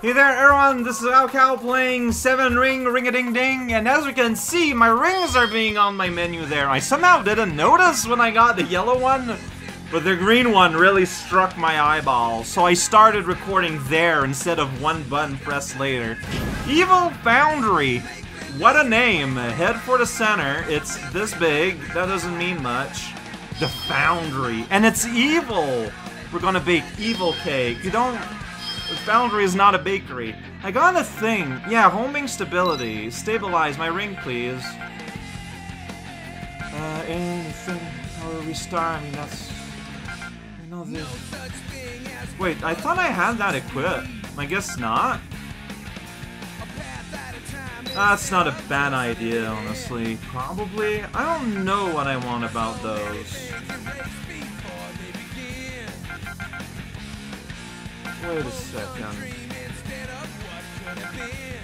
Hey there everyone, this is raocow playing 7 Ring Ring a Ding Ding, and as you can see, my rings are being on my menu there. I somehow didn't notice when I got the yellow one, but the green one really struck my eyeball, so I started recording there instead of one button pressed later. Evil Foundry! What a name! Head for the center, it's this big, that doesn't mean much. The Foundry, and it's evil! We're gonna bake evil cake. You don't the Foundry is not a bakery. I got a thing. Yeah, homing stability. Stabilize my ring, please. Uh, anything or restart. I mean, that's. This. Wait, I thought I had that equipped. I guess not. That's not a bad idea, honestly. Probably. I don't know what I want about those.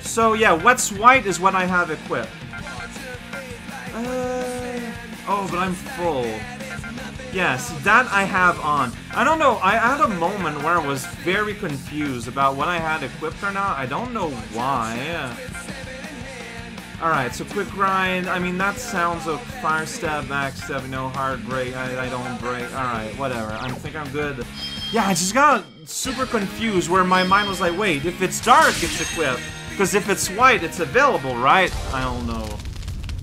So yeah, what's white is what I have equipped. Uh, oh, but I'm full. Yes, that I have on. I don't know, I had a moment where I was very confused about what I had equipped or not. I don't know why. Alright, so quick grind. I mean, that sounds a fire step, max step, you know, hard break. I, I don't break. Alright, whatever. I think I'm good. Yeah, I just got super confused where my mind was like, wait, if it's dark, it's equipped. Because if it's white, it's available, right? I don't know.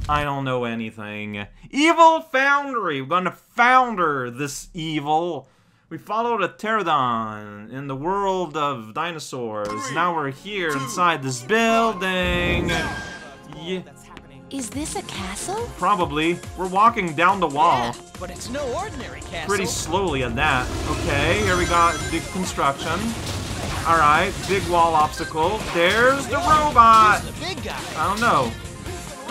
I don't know anything. Evil Foundry! We're gonna founder this evil. We followed a pterodon in the world of dinosaurs. Three, now we're here two, inside this building. Yeah, Is this a castle? probably. We're walking down the wall. Yeah, but it's no ordinary castle. Pretty slowly at that. Okay, here we got big construction. Alright, big wall obstacle. There's the robot! Who's the big guy? I don't know.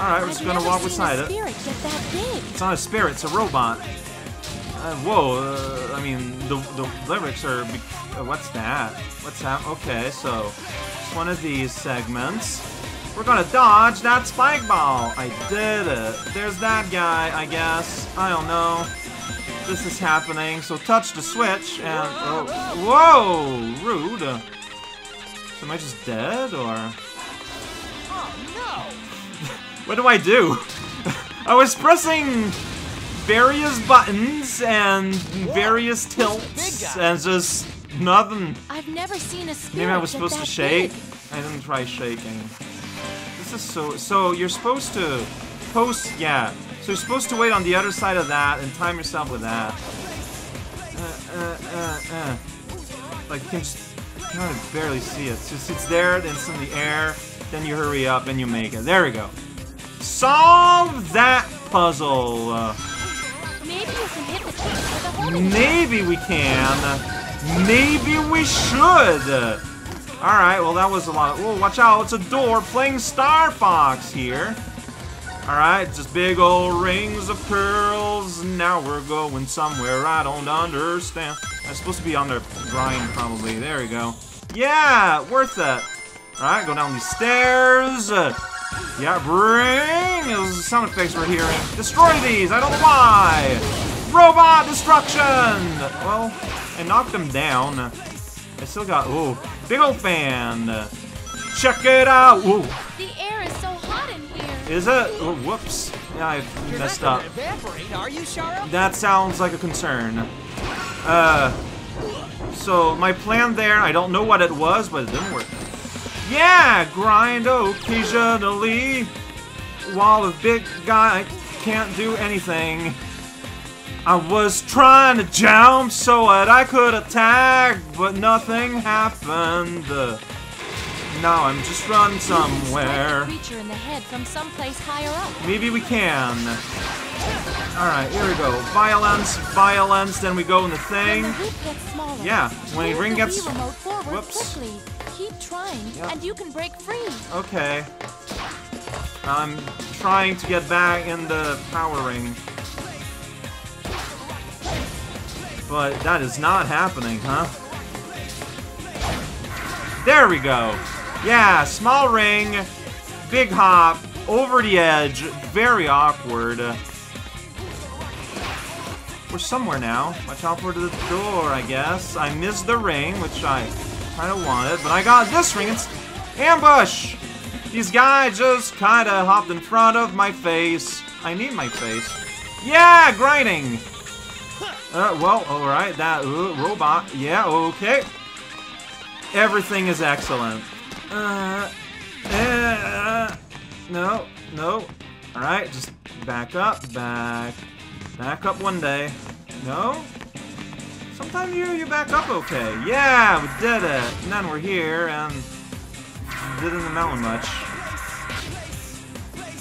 Alright, we're just gonna walk beside it. spirit get that big. It's not a spirit, it's a robot. Uh, whoa, uh, I mean, the, the lyrics are... be- Uh, what's that? What's that? Okay, so... It's one of these segments. We're gonna dodge that spike ball. I did it. There's that guy, I guess. I don't know. This is happening, so touch the switch and... Oh, whoa! Rude. So am I just dead, or... Oh no! What do I do? I was pressing various buttons and various tilts and just nothing. I've never seen a Maybe I was supposed to shake. big. I didn't try shaking. So. So you're supposed to post. Yeah. So you're supposed to wait on the other side of that and time yourself with that. Uh, uh, uh, uh. Like you can just kind of barely see it. So it's, there, then it's in the air, then you hurry up and you make it. There we go. Solve that puzzle. Maybe you can hit the with a homing Maybe we can. Maybe we should. Alright, well that was a lot of... Oh, watch out, it's a door playing Star Fox here. Alright, just big old rings of pearls. Now we're going somewhere I don't understand. I'm supposed to be on the grind, probably. There we go. Yeah, worth it. Alright, go down these stairs. Yeah, bring those sound effects we're hearing. Destroy these, I don't know why. Robot destruction! Well, I knocked them down. I still got, ooh, big old fan. Check it out. Ooh, The air is so hot in here. is it? Oh, whoops. Yeah, I You're messed not up. evaporate, are you, Shahra? That sounds like a concern. Uh, so my plan there, I don't know what it was, but it didn't work. Yeah, grind occasionally. While the big guy can't do anything. I was trying to jump so that I could attack, but nothing happened. Uh, now I'm just running somewhere. creature in the head from someplace higher up. Maybe we can. Alright, here we go. Violence, violence, then we go in the thing. When the Yeah, when the ring gets- Whoops. quickly. Keep trying, Yep. and you can break free. Okay. I'm trying to get back in the power ring. But that is not happening, huh? There we go. Yeah, small ring, big hop, over the edge, very awkward. We're somewhere now. Watch out for the door, I guess. I missed the ring, which I kind of wanted, but I got this ring. It's ambush. These guys just kind of hopped in front of my face. I need my face. Yeah, grinding. Uh, well, alright, that robot. Yeah, okay. Everything is excellent. Uh, uh, no, no. Alright, just back up, back. Back up one day. No? Sometimes you, you back up okay. Yeah, we did it. And then we're here, and didn't amount much.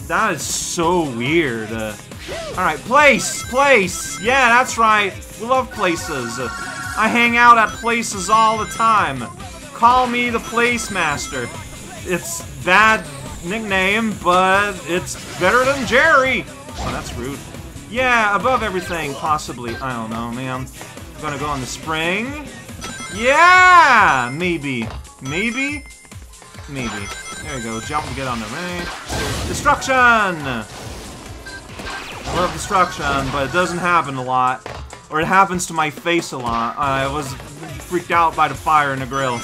That is so weird. Uh, Alright, place! Place! Yeah, that's right. We love places. I hang out at places all the time. Call me the Place Master. It's bad nickname, but it's better than Jerry. Oh, that's rude. Yeah, above everything, possibly. I don't know, man. I'm gonna go on the spring. Yeah! Maybe. Maybe? Maybe. There you go. Jump get on the ring. Destruction! Love destruction, but it doesn't happen a lot. Or it happens to my face a lot. I was freaked out by the fire in the grill.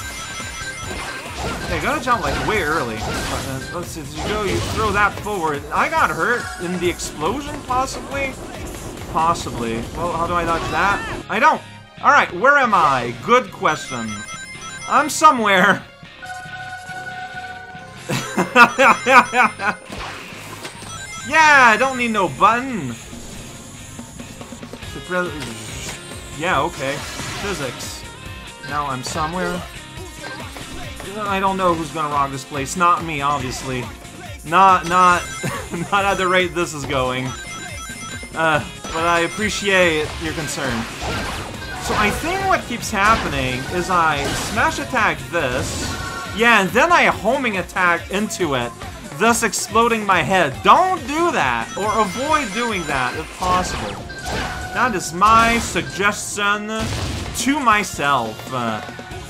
Okay, gotta jump like way early. Uh, let's see, you go, you throw that forward. I got hurt in the explosion, possibly? Possibly. Well, how do I dodge that? I don't! Alright, where am I? Good question. I'm somewhere. yeah, I don't need no button. Yeah, okay. Physics. Now I'm somewhere. I don't know who's gonna rock this place. Not me, obviously. Not, not, not at the rate this is going. Uh, but I appreciate your concern. So I think what keeps happening is I smash attack this, yeah, and then I homing attack into it, thus exploding my head. Don't do that, or avoid doing that if possible. That is my suggestion to myself. Uh,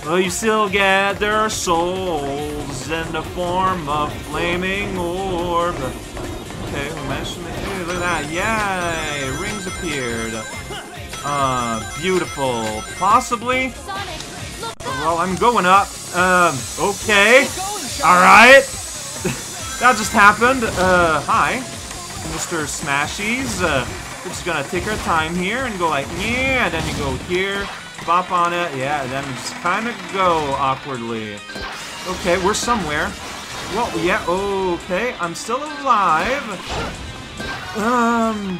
well, you still get their souls in the form of flaming orb. Okay, we managed look at that. Yay! Rings appeared. Uh, beautiful. Possibly? Sonic, look up! Well, I'm going up. Um, okay. Alright. That just happened. Uh, hi. Mr. Smashies. Uh, we're just gonna take our time here and go like, yeah, then you go here, bop on it, yeah, and then just kind of go awkwardly. Okay, we're somewhere. Well, yeah, okay, I'm still alive. Um,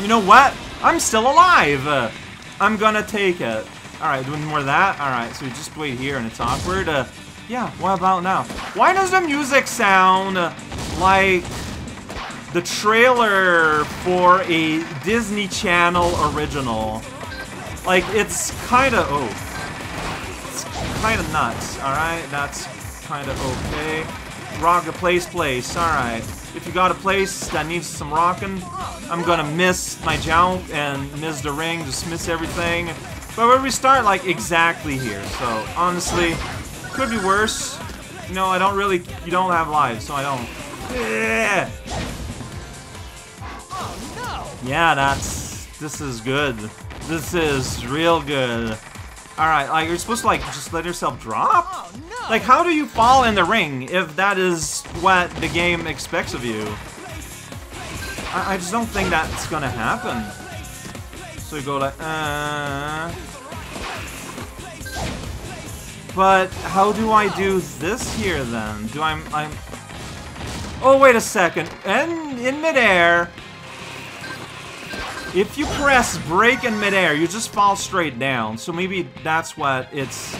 you know what? I'm still alive. I'm gonna take it. Alright, doing more of that? Alright, so we just wait here and it's awkward. Uh, yeah, what about now? Why does the music sound like the trailer for a Disney Channel original? Like, it's kinda, oh. It's kinda nuts, alright? That's kinda okay. Rock the place place, alright. If you got a place that needs some rocking, I'm gonna miss my jump and miss the ring, just miss everything. But we restart like exactly here, so honestly, could be worse. You know, I don't really, you don't have lives, so I don't. Yeah, Oh yeah that's, this is good. This is real good. Alright, like, you're supposed to, like, just let yourself drop? Oh no! Like, how do you fall in the ring if that is what the game expects of you? I, I just don't think that's gonna happen. So you go like, uh... But how do I do this here then? Do I'm I'm Oh wait a second. And in midair if you press break in midair, you just fall straight down. So maybe that's what it's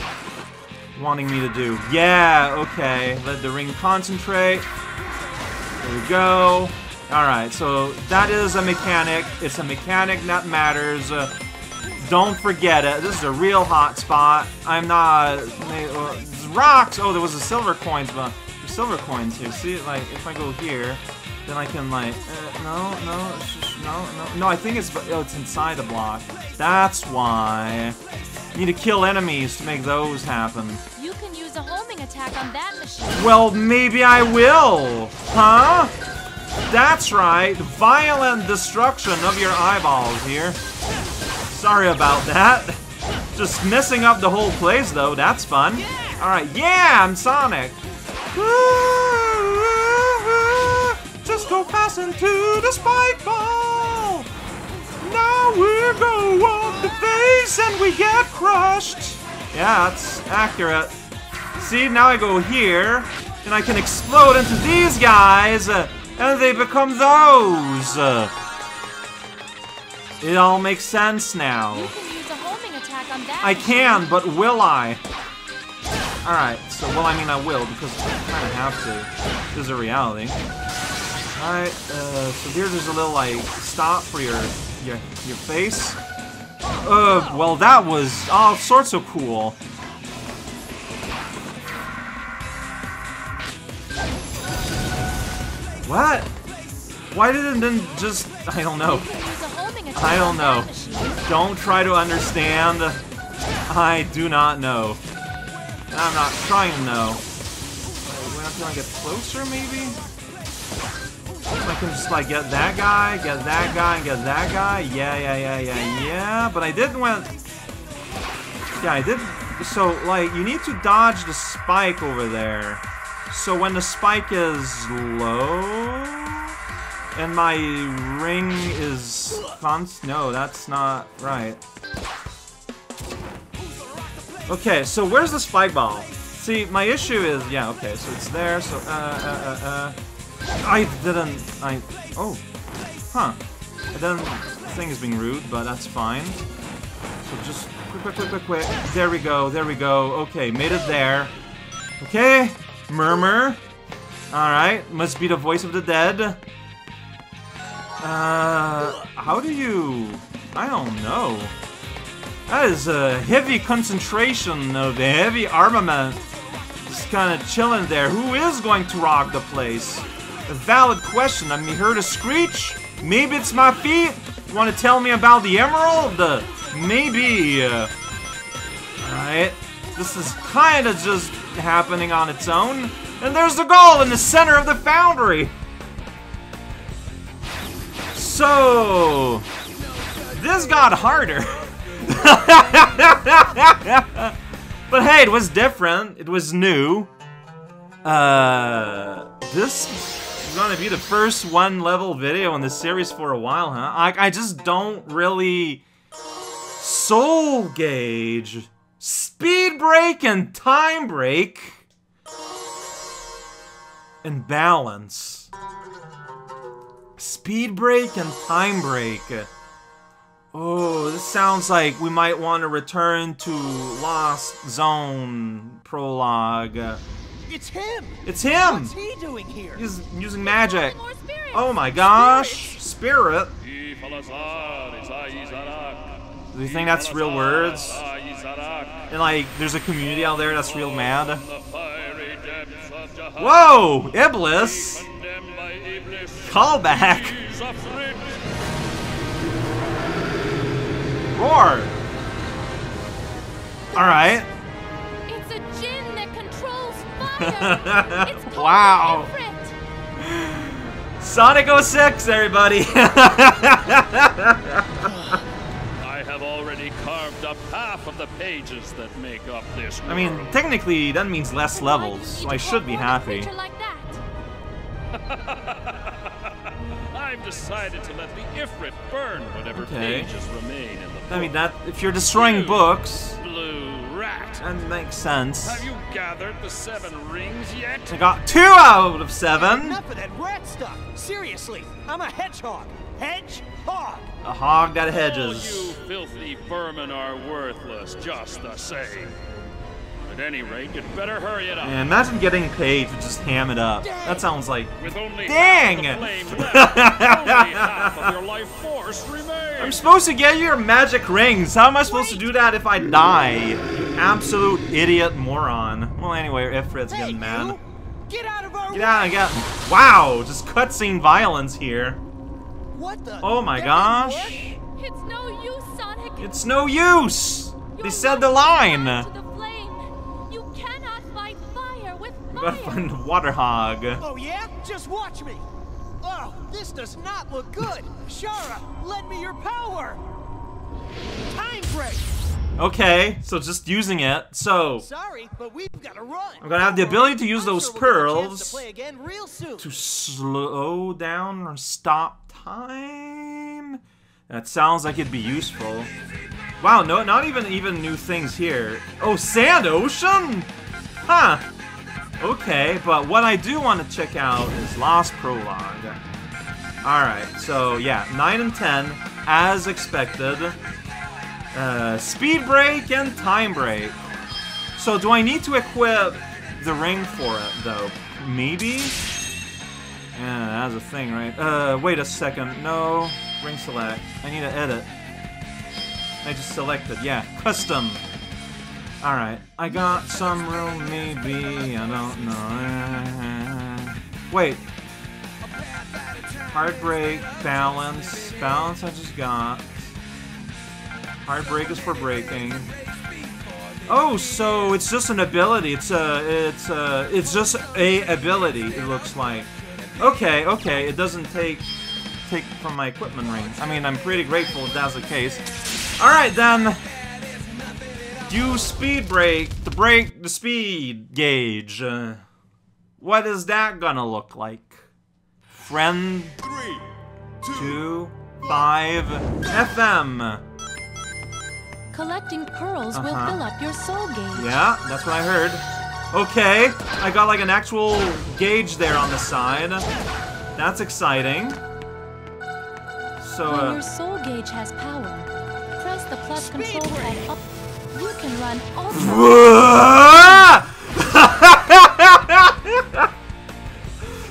wanting me to do. Yeah, okay. Let the ring concentrate. There we go. Alright, so that is a mechanic. It's a mechanic that matters. Uh, don't forget it. This is a real hot spot. I'm not... Uh, rocks! Oh, there was a silver coins, but... There's silver coins here. See, like, if I go here, then I can, like... Uh, no, no, just... No, no. No, I think it's... Oh, it's inside the block. That's why. You need to kill enemies to make those happen. You can use a homing attack on that machine. Well, maybe I will. Huh? That's right. Violent destruction of your eyeballs here. Sorry about that. Just messing up the whole place, though. That's fun. Alright, yeah, I'm Sonic. Just go fast into the spike ball. Now we go up the face and we get crushed. Yeah, that's accurate. See, now I go here, and I can explode into these guys, uh, and they become those. It all makes sense now. You can use a homing attack on that I can, but will I? Alright, so, well, I mean, I will, because I kind of have to. This is a reality. Alright, uh, so here's just a little, like, stop for your, your, your face. Uh, well, that was all sorts of cool. What? Why didn't then just, I don't know. I don't know. Don't try to understand. I do not know. I'm not trying to know. We're not gonna get closer, maybe? I can just like get that guy, get that guy, and get that guy. Yeah, yeah, yeah, yeah, yeah. But I did went. Yeah, I did. So like, you need to dodge the spike over there. So when the spike is low, and my ring is const. No, that's not right. Okay, so where's the spike ball? See, my issue is, yeah, okay, so it's there, so, uh, uh, uh, uh. I didn't, I, oh, huh. I didn't think it's being rude, but that's fine. So just, quick, quick, quick, quick, quick. There we go, there we go. Okay, made it there. Okay, murmur. Alright, must be the voice of the dead. Uh, how do you... I don't know. That is a heavy concentration of heavy armament. Just kind of chilling there. Who is going to rock the place? A valid question. I mean, heard a screech? Maybe it's my feet? Want to tell me about the emerald? Uh, maybe. Uh, Alright. This is kind of just happening on its own. And there's the goal in the center of the foundry. So, this got harder. but hey, it was different. It was new. Uh, this is gonna be the first one level video in this series for a while, huh? I, I just don't really soul gauge, speed break, and time break, and balance. Speed break and time break. Oh, this sounds like we might want to return to Lost Zone prologue. It's him! It's him! What's he doing here? He's using magic. More. Oh my gosh! Spirit? Do you think that's real words? And like, there's a community out there that's real mad? Whoa! Iblis! Callback! Roar! Alright. It's a djinn that controls fire. it's Wow. Ifrit. Sonic 06, everybody! I have already carved up half of the pages that make up this I mean, technically, that means less Why do you levels, so I should be call forth a happy. like that? I've decided to let the Ifrit burn whatever Okay. pages remain in the book. I mean, that if you're destroying books, Blue rat. that makes sense. Have you gathered the seven rings yet? I got two out of seven. Enough of that rat stuff! Seriously, I'm a hedgehog! Hedgehog! A hog that All hedges. you filthy vermin are worthless just the same. At any rate, you'd better hurry it up. Man, imagine getting paid to just ham it up. That sounds like. With only Dang! half of the flame left, only half of your life force remains. I'm supposed to get your magic rings. How am I supposed to do that if I die? You absolute idiot moron. Well, anyway, Ifrit's Hey, getting mad. you! Get out of our Get way! out, get Wow, just cutscene violence here. What the? Oh my gosh. work? It's no use, Sonic. It's no use. They You're said the not line. Gotta find the water hog. Oh yeah? Just watch me! Oh, this does not look good! Shahra, lend me your power! Time break! Okay, so just using it. So Sorry, but we've got to run. I'm gonna have the ability to use I'm those sure we'll get a chance pearls to play again real soon. to slow down or stop time. That sounds like it'd be useful. Wow, no, not even even new things here. Oh, sand ocean? Huh. Okay, but what I do want to check out is Lost Prologue. Alright, so yeah, 9 and 10, as expected. Uh, speed break and time break. So do I need to equip the ring for it, though? Maybe? Yeah, that's a thing, right? Uh, wait a second. No. Ring select. I need to edit. I just selected. Yeah, custom. Alright. I got some room, maybe. I don't know. Wait. Heartbreak, balance. Balance I just got. Heartbreak is for breaking. Oh, so it's just an ability. It's a, it's a, it's just a ability. It looks like. Okay, okay. It doesn't take take from my equipment ring. I mean, I'm pretty grateful if that's the case. All right then. Do speed break. to break the speed gauge. Uh, what is that gonna look like? Friend. Three, Two, five, FM. Collecting pearls will Uh-huh. fill up your soul gauge. Yeah, that's what I heard. Okay, I got like an actual gauge there on the side. That's exciting. So, When uh, your soul gauge has power, press the plus control pad up. You can run ultra.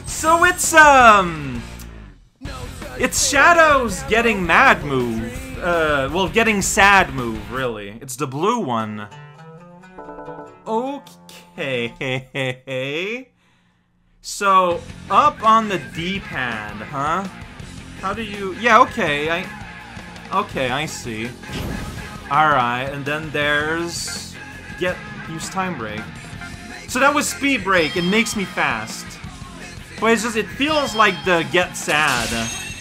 so it's um, it's Shadow's getting mad move. Uh, well, getting sad move, really. It's the blue one. Okay. So up on the D-pad, huh? How do you? Yeah, okay. I. Okay, I see. All right, and then there's get use time break. So that was speed break. It makes me fast. But it's just it feels like the get sad.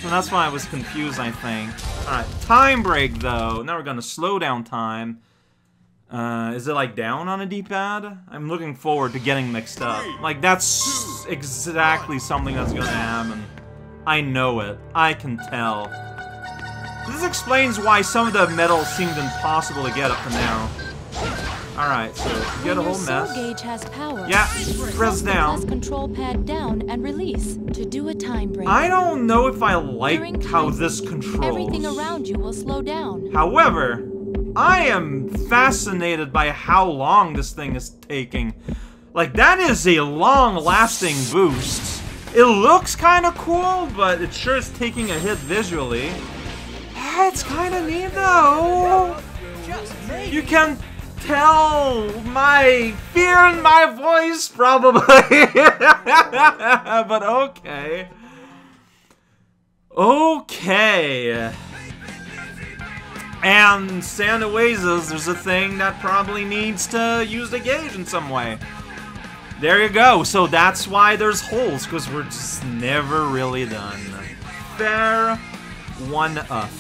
And that's why I was confused. I think. All right, time break though. Now we're gonna slow down time. Uh, is it like down on a D-pad? I'm looking forward to getting mixed up. Like that's exactly something that's gonna happen. I know it. I can tell. This explains why some of the metal seemed impossible to get up to now. Alright, so you get a whole mess. gauge has power, Yeah, press down. control pad down and release to do a time break. I don't know if I like how this controls. Everything around you will slow down. However, I am fascinated by how long this thing is taking. Like, that is a long-lasting boost. It looks kind of cool, but it sure is taking a hit visually. Ah, It's kind of neat, though. You can tell my fear in my voice, probably. but okay. Okay. And Sand Oasis, there's a thing that probably needs to use the gauge in some way. There you go. So that's why there's holes, because we're just never really done. Fair one up.